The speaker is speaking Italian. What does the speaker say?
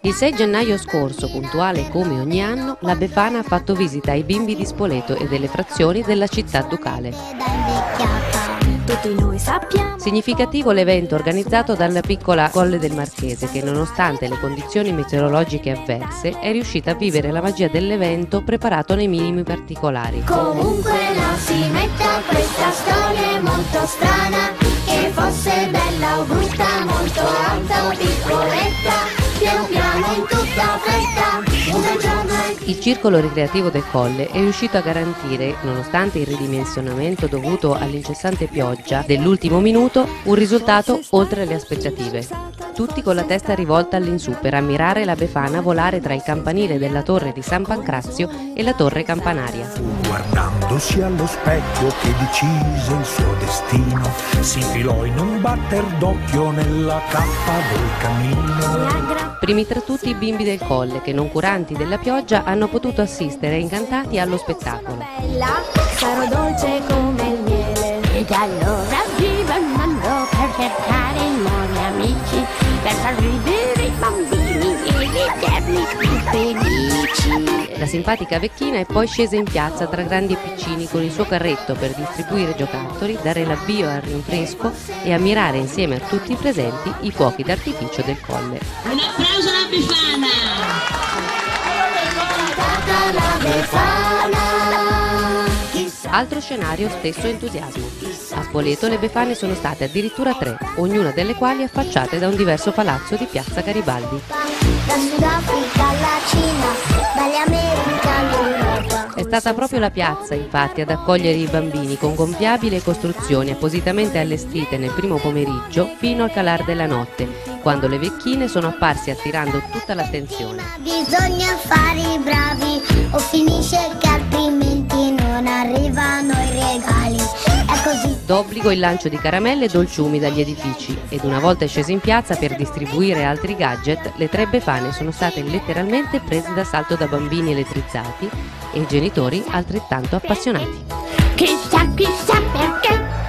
Il 6 gennaio scorso, puntuale come ogni anno, la Befana ha fatto visita ai bimbi di Spoleto e delle frazioni della città ducale. Significativo l'evento organizzato dalla piccola Colle del Marchese che nonostante le condizioni meteorologiche avverse è riuscita a vivere la magia dell'evento preparato nei minimi particolari. Comunque non si metta questa storia è molto strana Che fosse bella o brutta, molto alta o piccoletta Il circolo ricreativo del Colle è riuscito a garantire, nonostante il ridimensionamento dovuto all'incessante pioggia dell'ultimo minuto, un risultato oltre le aspettative. Tutti con la testa rivolta all'insù per ammirare la Befana volare tra il campanile della torre di San Pancrazio e la torre campanaria. Guardandosi allo specchio che decise il suo destino, si infilò in un batter d'occhio nella cappa del camino. Primi tra tutti i bimbi del Colle che, non curanti della pioggia, hanno potuto assistere incantati allo spettacolo. bella Sarò dolce come il miele Ed allora vivo il mondo per cercare nuovi amici Per far ridere i bambini e vederli più felici La simpatica vecchina è poi scesa in piazza tra grandi e piccini con il suo carretto per distribuire giocattoli, dare l'avvio al rinfresco e ammirare insieme a tutti i presenti i fuochi d'artificio del Colle. Un applauso alla Befana! Altro scenario, stesso entusiasmo. A Spoleto le Befane sono state addirittura tre, ognuna delle quali affacciate da un diverso palazzo di Piazza Garibaldi. Da Sudafrica alla Cina Dalle Americhe all'Europa È stata proprio la piazza, infatti, ad accogliere i bambini con gonfiabili e costruzioni appositamente allestite nel primo pomeriggio fino al calar della notte, quando le vecchine sono apparse attirando tutta l'attenzione. Bisogna fare i bravi o finisce che altrimenti D'obbligo il lancio di caramelle e dolciumi dagli edifici ed una volta scese in piazza per distribuire altri gadget, le tre befane sono state letteralmente prese d'assalto da bambini elettrizzati e genitori altrettanto appassionati. Chissà, chissà perché.